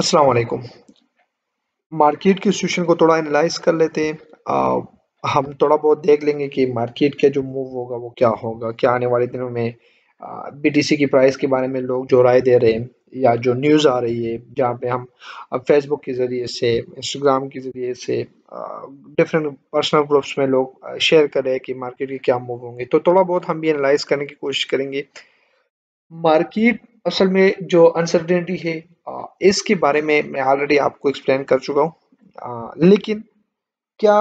अस्सलाम वालेकुम मार्केट की सिचुएशन को थोड़ा एनालाइज कर लेते हैं। आ, हम थोड़ा बहुत देख लेंगे कि मार्केट का जो मूव होगा वो क्या होगा क्या आने वाले दिनों में बीटीसी की प्राइस के बारे में लोग जो राय दे रहे हैं या जो न्यूज़ आ रही है जहाँ पे हम फेसबुक के ज़रिए से इंस्टाग्राम के ज़रिए से डिफरेंट पर्सनल ग्रुप्स में लोग शेयर कर रहे हैं कि मार्केट के क्या मूव होंगे। तो थोड़ा बहुत हम भी एनालाइज करने की कोशिश करेंगे। मार्केट असल में जो अनसर्टेनिटी है इसके बारे में मैं ऑलरेडी आपको एक्सप्लेन कर चुका हूँ। लेकिन क्या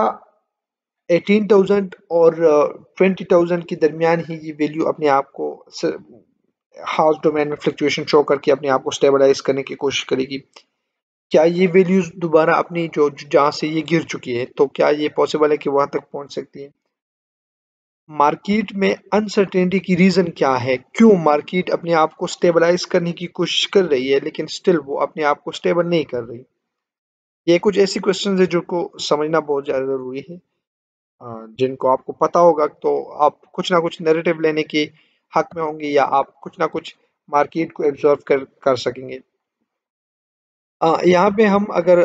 18,000 और 20,000 के दरमियान ही ये वैल्यू अपने आप को हाउस डोमेन में फ्लक्चुएशन शो करके अपने आप को स्टेबलाइज करने की कोशिश करेगी? क्या ये वैल्यूज़ दोबारा अपनी जो जहाँ से ये गिर चुकी है तो क्या ये पॉसिबल है कि वहाँ तक पहुँच सकती है? मार्केट में अनसर्टेनिटी की रीज़न क्या है? क्यों मार्केट अपने आप को स्टेबलाइज करने की कोशिश कर रही है, लेकिन स्टिल वो अपने आप को स्टेबल नहीं कर रही? ये कुछ ऐसी क्वेश्चन है जिनको समझना बहुत ज़्यादा ज़रूरी है। जिनको आपको पता होगा तो आप कुछ ना कुछ नैरेटिव लेने के हक में होंगे या आप कुछ ना कुछ मार्केट को एब्जॉर्व कर कर सकेंगे। यहाँ पे हम अगर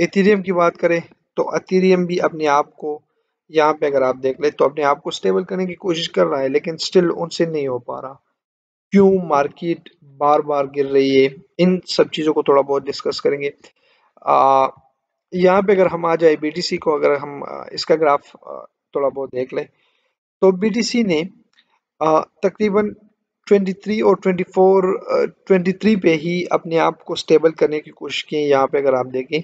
एथीरियम की बात करें तो एथीरियम भी अपने आप को यहाँ पे अगर आप देख ले तो अपने आप को स्टेबल करने की कोशिश कर रहा है, लेकिन स्टिल उनसे नहीं हो पा रहा। क्यों मार्केट बार बार गिर रही है? इन सब चीज़ों को थोड़ा बहुत डिस्कस करेंगे। यहाँ पे अगर हम आ जाए बीटीसी को अगर हम इसका ग्राफ थोड़ा बहुत देख लें तो बीटीसी ने तकरीबन 23 और 24 23 पे ही अपने आप को स्टेबल करने की कोशिश की यहाँ पे अगर आप देखें।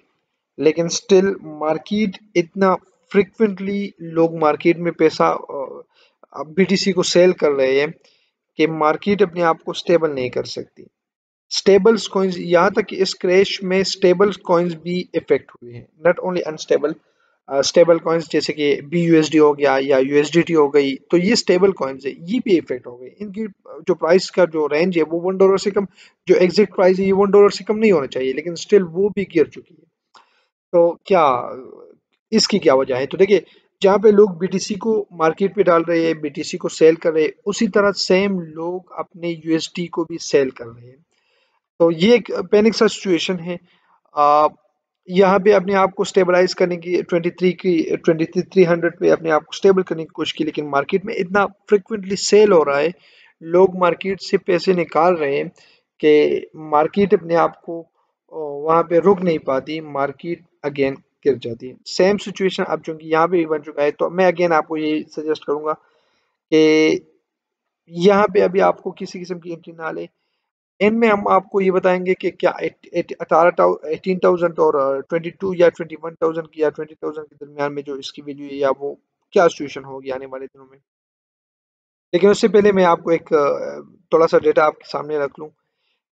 लेकिन स्टिल मार्केट इतना फ्रिक्वेंटली लोग मार्केट में पैसा बीटीसी को सेल कर रहे हैं कि मार्केट अपने आप को स्टेबल नहीं कर सकती। स्टेबल्स कॉइन्स यहाँ तक कि इस क्रैश में स्टेबल कॉइन्स भी इफ़ेक्ट हुए हैं। Not only unstable stable coins जैसे कि बी यूएसडी हो गया या यूएसडीटी हो गई तो ये स्टेबल कॉइन्स है, ये भी इफ़ेक्ट हो गए। इनकी जो प्राइस का जो रेंज है वो वन डॉलर से कम, जो एग्जैक्ट प्राइस है, ये वन डॉलर से कम नहीं होना चाहिए, लेकिन स्टिल वो भी गिर चुकी है। तो क्या इसकी क्या वजह है? तो देखिए, जहाँ पे लोग बीटीसी को मार्केट पे डाल रहे हैं बीटीसी को सेल कर रहे हैं, उसी तरह सेम लोग अपने यूएसडी को भी सेल कर रहे हैं। तो ये एक पैनिक सा सिचुएशन है। यहाँ पे अपने आप को स्टेबलाइज करने की 23 की 2300 पे अपने आप को स्टेबल करने की कोशिश की, लेकिन मार्केट में इतना फ्रिक्वेंटली सेल हो रहा है, लोग मार्केट से पैसे निकाल रहे हैं कि मार्केट अपने आप को वहाँ पे रुक नहीं पाती मार्केट अगेन गिर जाती है। सेम सिचुएशन अब चूँकि यहाँ पे भी बन चुका है तो मैं अगेन आपको ये सजेस्ट करूँगा कि यहाँ पे अभी आपको किसी किस्म की एंट्री ना ले। इनमें हम आपको ये बताएँगे कि क्या अठारह एटीन थाउज़ेंड और ट्वेंटी टू या ट्वेंटी वन थाउज़ेंड की या ट्वेंटी थाउज़ेंड के दरमियान में जो इसकी वैल्यू है या वो क्या सिचुएशन होगी आने वाले दिनों में। लेकिन उससे पहले मैं आपको एक थोड़ा सा डेटा आपके सामने रख लूँ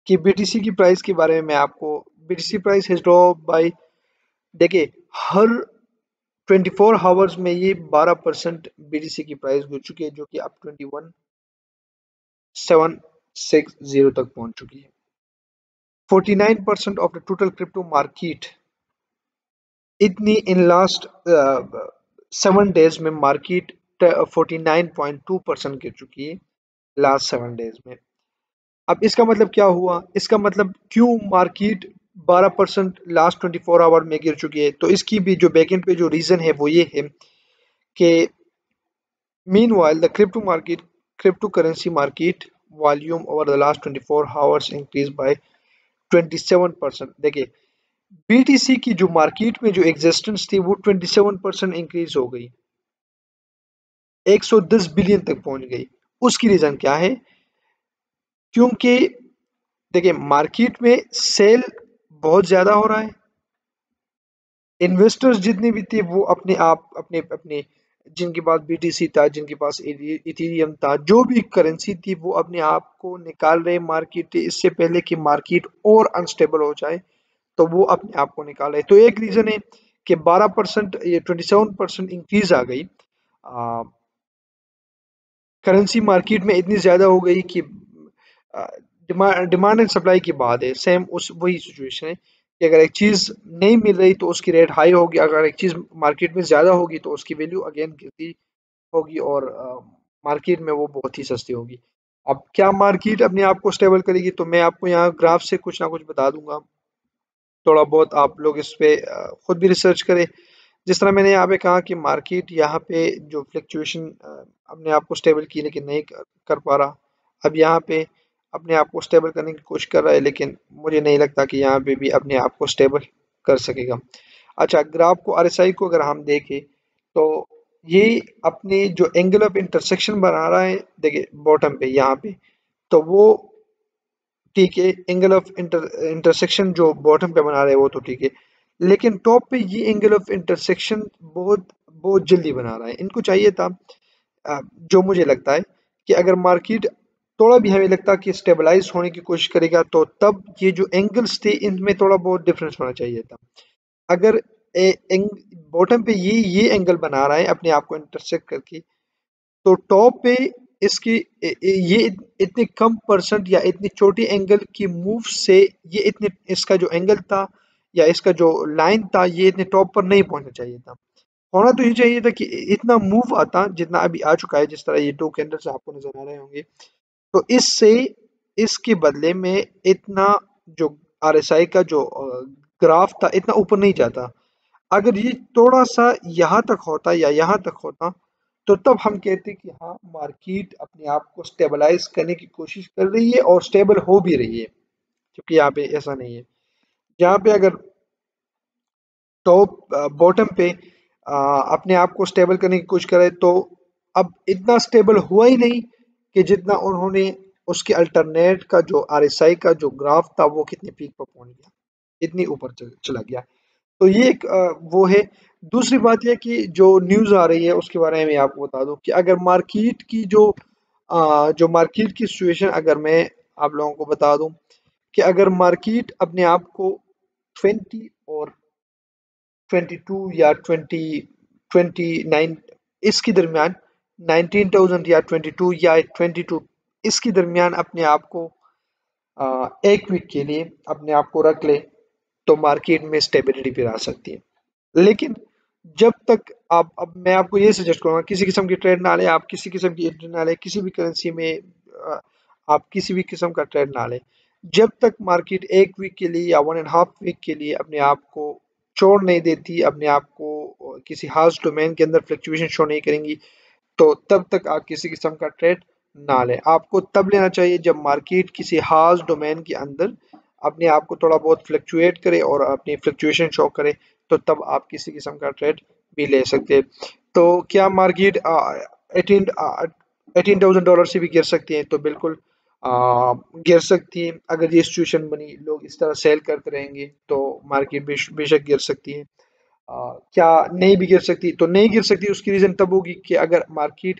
कि बीटीसी की प्राइस के बारे में मैं आपको बीटीसी प्राइस हैज़ बाय देखिए हर 24 हावर्स में ये 12 परसेंट बी की प्राइस हो चुकी है, जो कि अब 21 सेवन सिक्स ज़ीरो तक पहुँच चुकी है। 49 percent of the total crypto market इतनी इन लास्ट सेवन डेज़ में मार्केट 49.2 परसेंट गिर चुकी है लास्ट सेवन डेज़ में। अब इसका मतलब क्या हुआ? इसका मतलब क्यों मार्केट 12 परसेंट लास्ट 24 आवर में गिर चुकी है। तो इसकी भी जो बैकेंड पे जो रीज़न है वो ये है कि meanwhile the crypto market cryptocurrency market volume over the last 24 hours increase by 27 percent देखिए बीटीसी की जो मार्केट में जो एग्जिस्टेंस थी वो 27 परसेंट इंक्रीज हो गई। 110 बिलियन तक पहुँच गई। उसकी रीज़न क्या है? क्योंकि देखिए मार्केट में सेल बहुत ज़्यादा हो रहा है। इन्वेस्टर्स जितने भी थे, वो अपने आप, अपने अपने, जिनके पास बीटीसी था, जिनके पास इथेरियम था, जो भी करेंसी थी, वो अपने आप को निकाल रहे मार्केट इससे पहले कि मार्केट और अनस्टेबल हो जाए तो वो अपने आप को निकाल रहे। तो एक रीज़न है कि 12 परसेंट, ये 27 परसेंट इंक्रीज आ गई। करेंसी मार्केट में इतनी ज़्यादा हो गई कि डिमांड एंड सप्लाई की बात है, सेम उस, वही सिचुएशन है कि अगर एक चीज़ नहीं मिल रही तो उसकी रेट हाई होगी, अगर एक चीज़ मार्केट में ज़्यादा होगी तो उसकी वैल्यू अगेन गिरती होगी और मार्केट में वो बहुत ही सस्ती होगी। अब क्या मार्केट अपने आप को स्टेबल करेगी तो मैं आपको यहाँ ग्राफ से कुछ ना कुछ बता दूँगा। थोड़ा बहुत आप लोग इस पर खुद भी रिसर्च करें। जिस तरह मैंने यहाँ पे कहा कि मार्केट यहाँ पे जो फ्लक्चुएशन अपने आप को स्टेबल की लेकिन नहीं कर पा रहा, अब यहाँ पे अपने आप को स्टेबल करने की कोशिश कर रहा है, लेकिन मुझे नहीं लगता कि यहाँ पे भी अपने आप को स्टेबल कर सकेगा। अच्छा ग्राफ को आरएसआई को अगर हम देखें तो ये अपने जो एंगल ऑफ़ इंटरसेक्शन बना रहा है, देखिए बॉटम पे, यहाँ पे तो वो ठीक है एंगल ऑफ़ इंटर इंटरसेक्शन जो बॉटम पे बना रहे हैं, वो तो ठीक है, लेकिन टॉप पे ये एंगल ऑफ़ इंटरसेक्शन बहुत बहुत जल्दी बना रहा है। इनको चाहिए था जो मुझे लगता है कि अगर मार्केट थोड़ा भी हमें लगता कि स्टेबलाइज होने की कोशिश करेगा तो तब ये जो एंगल्स थे, इनमें थोड़ा बहुत डिफरेंस होना चाहिए था। अगर बॉटम पे ये ये एंगल बना रहा है, अपने आप को इंटरसेक्ट करके तो टॉप पे इसकी ये इतने कम परसेंट या इतनी छोटी एंगल की मूव से ये इतने, इसका जो एंगल था या इसका जो लाइन था, ये इतने टॉप पर नहीं पहुँचना चाहिए था। होना तो ये चाहिए था कि इतना मूव आता, जितना अभी आ चुका है, जिस तरह ये टू कैंडल्स आपको नज़र आ रहे होंगे तो इससे इसके बदले में इतना जो आरएसआई का जो ग्राफ था इतना ऊपर नहीं जाता। अगर ये थोड़ा सा यहाँ तक होता या यहाँ तक होता तो तब हम कहते कि हाँ मार्केट अपने आप को स्टेबलाइज करने की कोशिश कर रही है और स्टेबल हो भी रही है क्योंकि यहाँ पे ऐसा नहीं है। यहाँ पे अगर टॉप बॉटम पे आ, अपने आप को स्टेबल करने की कोशिश करे तो अब इतना स्टेबल हुआ ही नहीं कि जितना उन्होंने उसके अल्टरनेट का जो आरएसआई का जो ग्राफ था, वो कितने पीक पर पहुँच गया इतनी ऊपर चला गया। तो ये एक वो है। दूसरी बात यह कि जो न्यूज़ आ रही है, उसके बारे में आपको बता दूँ कि अगर मार्केट की जो जो मार्केट की सिचुएशन अगर मैं आप लोगों को बता दूँ कि अगर मार्केट अपने आप को 20 और 22 या 20 29 इसके दरमियान 19,000 या 22 या 22 इसके दरमियान अपने आप को एक वीक के लिए अपने आप को रख ले तो मार्केट में स्टेबिलिटी फिर आ सकती है। लेकिन जब तक आप अब मैं आपको ये सजेस्ट करूँगा किसी किस्म की ट्रेड ना लें आप किसी किस्म की एंट्री ना लें किसी भी करेंसी में आप किसी भी किस्म का ट्रेड ना लें जब तक मार्केट एक वीक के लिए या वन एंड हाफ़ वीक के लिए अपने आप को छोड़ नहीं देती अपने आप को किसी हाउस डोमेन के अंदर फ्लक्चुएशन शो नहीं करेंगी तो तब तक आप किसी किस्म का ट्रेड ना लें। आपको तब लेना चाहिए जब मार्केट किसी हाउस डोमेन के अंदर अपने आप को थोड़ा बहुत फ्लक्चुएट करे और अपनी फ्लक्चुएशन शो करे तो तब आप किसी किस्म का ट्रेड भी ले सकते हैं। तो क्या market eighteen eighteen thousand dollar से भी गिर सकती है? तो बिल्कुल आ, गिर सकती है। अगर ये सिचुएशन बनी लोग इस तरह सेल करते रहेंगे तो मार्केट बेशक गिर सकती है। क्या नहीं भी गिर सकती? तो नहीं गिर सकती, उसकी रीज़न तब होगी कि अगर मार्केट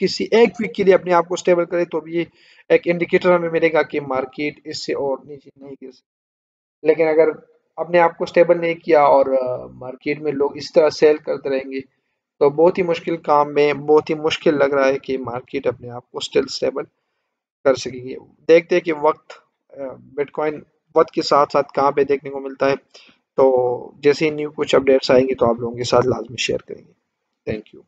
किसी एक वीक के लिए अपने आप को स्टेबल करे तो ये एक इंडिकेटर हमें मिलेगा कि मार्केट इससे और नीचे नहीं गिर सकती। लेकिन अगर अपने आप को स्टेबल नहीं किया और मार्केट में लोग इस तरह सेल करते रहेंगे तो बहुत ही मुश्किल काम में, बहुत ही मुश्किल लग रहा है कि मार्केट अपने आप को स्टिल स्टेबल कर सकेगी। देखते हैं कि वक्त बिटकॉइन वक्त के साथ साथ कहाँ पे देखने को मिलता है। तो जैसे ही न्यू कुछ अपडेट्स आएँगे तो आप लोगों के साथ लाजमी शेयर करेंगे। Thank you